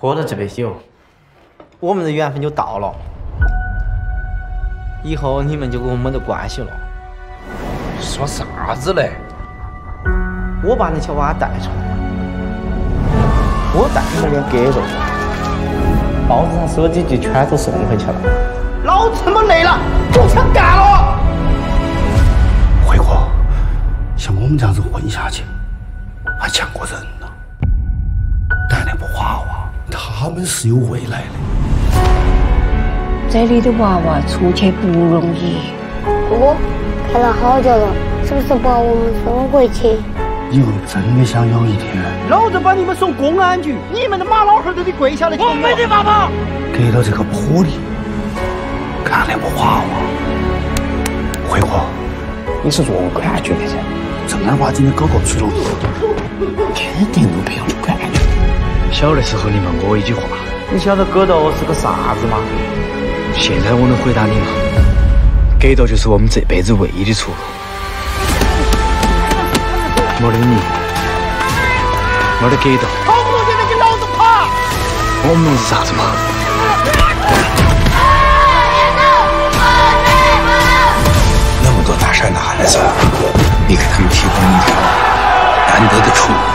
喝了这杯酒，我们的缘分就到了。以后你们就跟我没得关系了。说啥子嘞？我把那小娃带出来，我带你们俩给着，报纸上说几句全都送回去了。老子他妈累了，不想干了。辉哥，像我们这样子混下去，还强过人他们是有未来的。这里的娃娃出去不容易。哥哥，开了好久了，是不是把我们送回去？以后真的想有一天，老子把你们送公安局，你们的马老汉都得跪下来我没的爸爸。给了这个魄力，看那个娃娃。辉哥，你是做公安局的噻，正儿八经的搞个俱乐部，天天都培养出冠军。小的时候你问过我一句话，你晓得格斗是个啥子吗？现在我能回答你了，格斗就是我们这辈子唯一的出路。没得你，没得格斗，跑不动就得给老子跑。我们能是啥子吗？那么多大山的孩子，你给他们提供一条难得的出路。